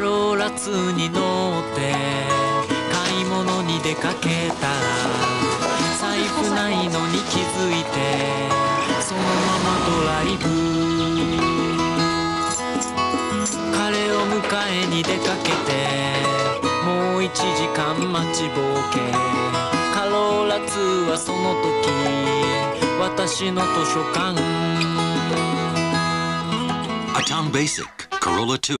ローラに乗って買い物に出かけた。ら財布ないのに気づいてそのままドライブ。彼を迎えに出かけてもう1時間待ちぼうけ。カローラ2はその時私の図書館。A Town Basic Corolla 2